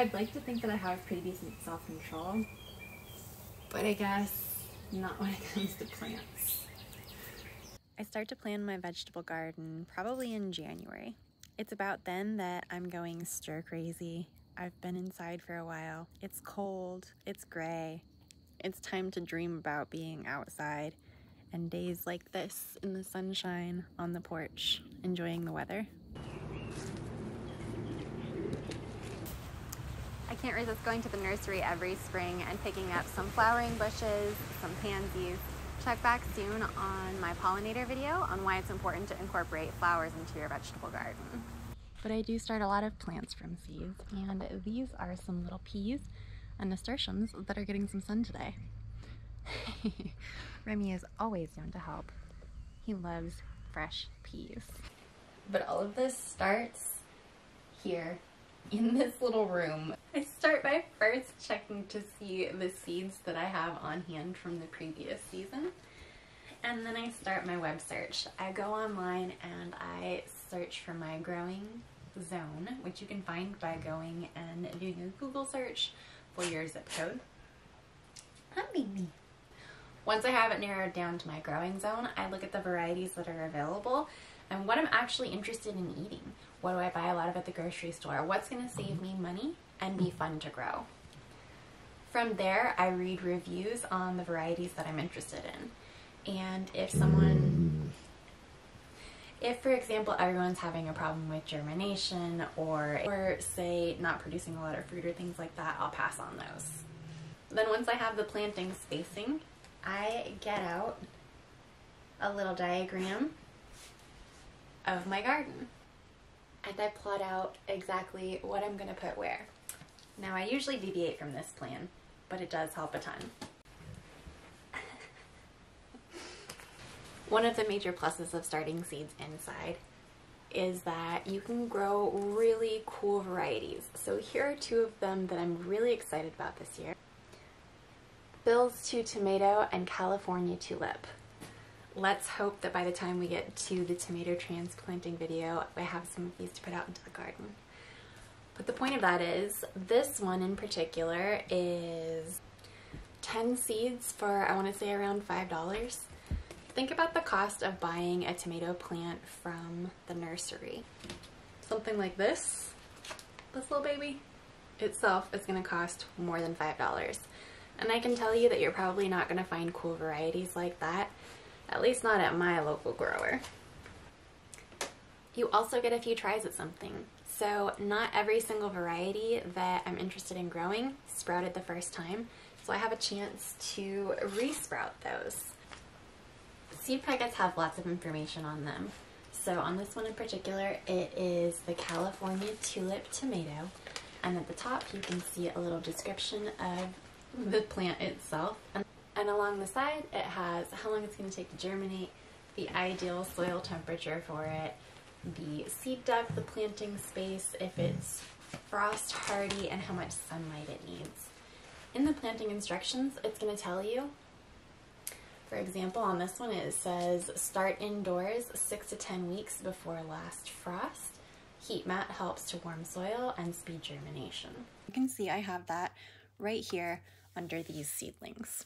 I'd like to think that I have pretty decent self-control, but I guess not when it comes to plants. I start to plan my vegetable garden probably in January. It's about then that I'm going stir crazy. I've been inside for a while. It's cold, it's gray. It's time to dream about being outside and days like this in the sunshine on the porch, enjoying the weather. Can't resist going to the nursery every spring and picking up some flowering bushes, some pansies. Check back soon on my pollinator video on why it's important to incorporate flowers into your vegetable garden. But I do start a lot of plants from seeds, and these are some little peas and nasturtiums that are getting some sun today. Remy is always down to help. He loves fresh peas. But all of this starts here in this little room. I start by first checking to see the seeds that I have on hand from the previous season. And then I start my web search. I go online and I search for my growing zone, which you can find by going and doing a Google search for your zip code. Hi, baby. Once I have it narrowed down to my growing zone, I look at the varieties that are available and what I'm actually interested in eating. What do I buy a lot of at the grocery store? What's going to save me money and be fun to grow? From there, I read reviews on the varieties that I'm interested in. And if someone, if for example, everyone's having a problem with germination or, or say not producing a lot of fruit or things like that, I'll pass on those. Then once I have the planting spacing, I get out a little diagram of my garden and I plot out exactly what I'm to put where. Now I usually deviate from this plan, but it does help a ton. One of the major pluses of starting seeds inside is that you can grow really cool varieties. So here are two of them that I'm really excited about this year. Bill's 2 Tomato and California Tulip. Let's hope that by the time we get to the tomato transplanting video, I have some of these to put out into the garden. But the point of that is, this one in particular is 10 seeds for, I want to say around $5. Think about the cost of buying a tomato plant from the nursery. Something like this, this little baby, itself is going to cost more than $5. And I can tell you that you're probably not going to find cool varieties like that, at least not at my local grower. You also get a few tries at something. So not every single variety that I'm interested in growing sprouted the first time, so I have a chance to resprout those. Seed packets have lots of information on them. So on this one in particular, it is the California Tulip Tomato. And at the top, you can see a little description of the plant itself. And, along the side, it has how long it's going to take to germinate, the ideal soil temperature for it, the seed depth, the planting space, if it's frost hardy, and how much sunlight it needs. In the planting instructions, it's going to tell you, for example, on this one it says start indoors 6 to 10 weeks before last frost. Heat mat helps to warm soil and speed germination. You can see I have that right here under these seedlings.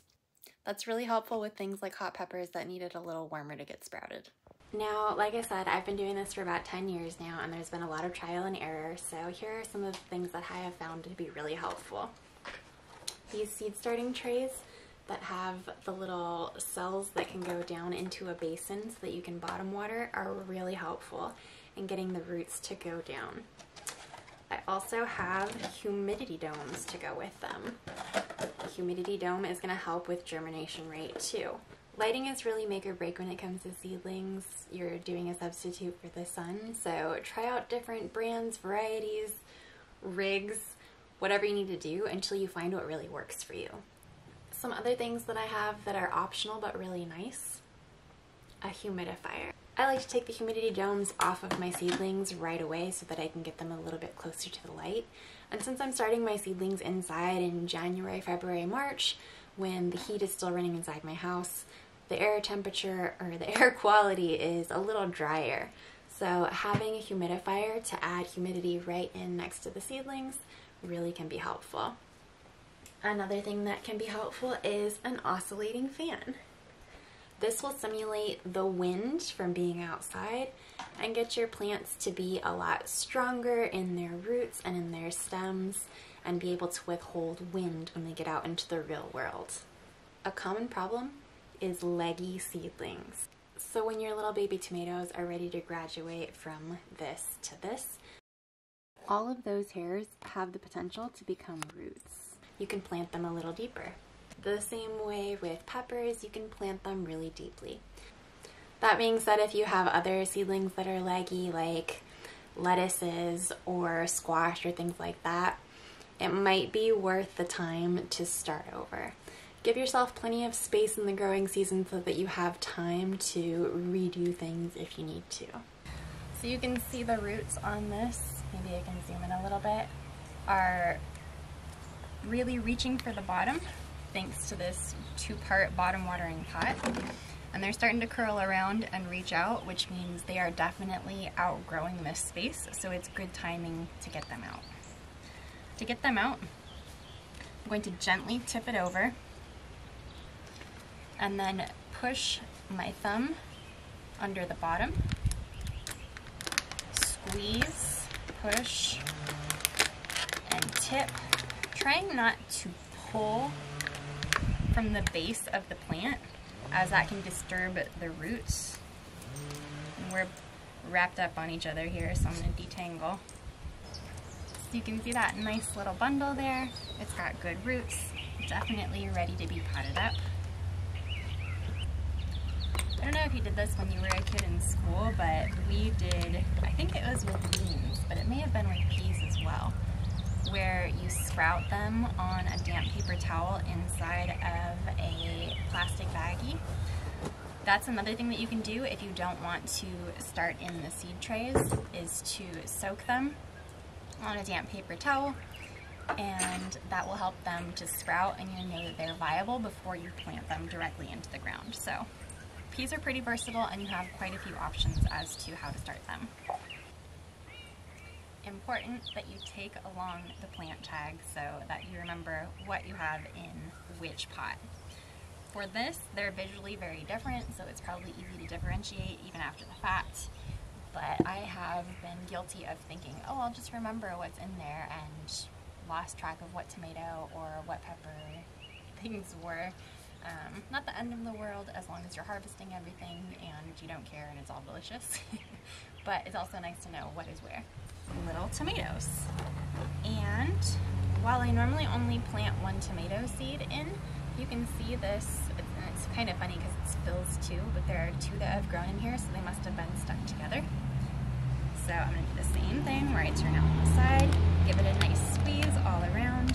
That's really helpful with things like hot peppers that needed a little warmer to get sprouted. Now, like I said, I've been doing this for about 10 years now and there's been a lot of trial and error, so here are some of the things that I have found to be really helpful. These seed starting trays that have the little cells that can go down into a basin so that you can bottom water are really helpful in getting the roots to go down. I also have humidity domes to go with them. The humidity dome is going to help with germination rate too. Lighting is really make or break when it comes to seedlings. You're doing a substitute for the sun, so try out different brands, varieties, rigs, whatever you need to do until you find what really works for you. Some other things that I have that are optional but really nice. A humidifier. I like to take the humidity domes off of my seedlings right away so that I can get them a little bit closer to the light. And since I'm starting my seedlings inside in January, February, March, when the heat is still running inside my house, the air temperature or the air quality is a little drier. So having a humidifier to add humidity right in next to the seedlings really can be helpful. Another thing that can be helpful is an oscillating fan. This will simulate the wind from being outside and get your plants to be a lot stronger in their roots and in their stems and be able to withhold wind when they get out into the real world. A common problem is leggy seedlings. So when your little baby tomatoes are ready to graduate from this to this, all of those hairs have the potential to become roots. You can plant them a little deeper. The same way with peppers, you can plant them really deeply. That being said, if you have other seedlings that are leggy, like lettuces or squash or things like that, it might be worth the time to start over. Give yourself plenty of space in the growing season so that you have time to redo things if you need to. So you can see the roots on this, maybe I can zoom in a little bit, are really reaching for the bottom thanks to this two-part bottom watering pot. And they're starting to curl around and reach out, which means they are definitely outgrowing this space, so it's good timing to get them out. To get them out, I'm going to gently tip it over and then push my thumb under the bottom, squeeze, push, and tip, trying not to pull from the base of the plant as that can disturb the roots. And we're wrapped up on each other here, so I'm to detangle. So you can see that nice little bundle there. It's got good roots, definitely ready to be potted up. I don't know if you did this when you were a kid in school, but we did, I think it was with beans, but it may have been with peas as well, where you sprout them on a damp paper towel inside of a plastic baggie. That's another thing that you can do if you don't want to start in the seed trays, is to soak them on a damp paper towel and that will help them to sprout and you know that they're viable before you plant them directly into the ground. So peas are pretty versatile and you have quite a few options as to how to start them. Important that you take along the plant tag so that you remember what you have in which pot. For this, they're visually very different, so it's probably easy to differentiate even after the fact but I have been guilty of thinking, oh, I'll just remember what's in there and lost track of what tomato or what pepper things were. Um, not the end of the world as long as you're harvesting everything and you don't care and it's all delicious. but it's also nice to know what is where. Little tomatoes. And while I normally only plant one tomato seed in, you can see this, it's, kind of funny because it spills two, but there are two that have grown in here, so they must have been stuck together. So I'm to do the same thing where I turn out on the side, give it a nice squeeze all around.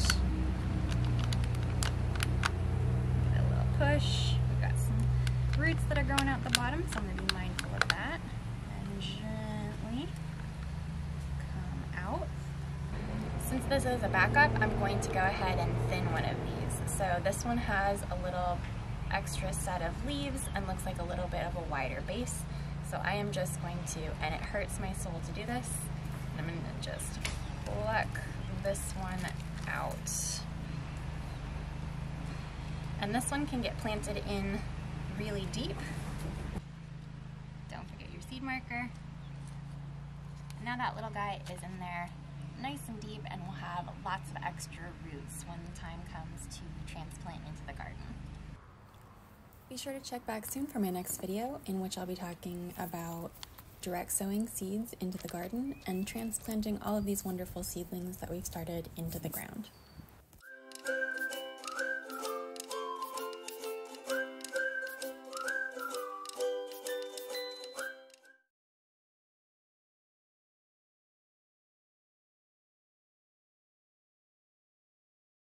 Give it a little push. We've got some roots that are growing out the bottom, so I'm going to be mindful of that. And gently come out. Since this is a backup, I'm going to go ahead and thin one of these. So this one has a little extra set of leaves and looks like a little bit of a wider base. So I am just going to, and it hurts my soul to do this, I'm going to just pluck this one out. And this one can get planted in really deep. Don't forget your seed marker. Now that little guy is in there nice and deep and will have lots of extra roots when the time comes to transplant into the garden. Be sure to check back soon for my next video in which I'll be talking about direct sowing seeds into the garden and transplanting all of these wonderful seedlings that we've started into the ground.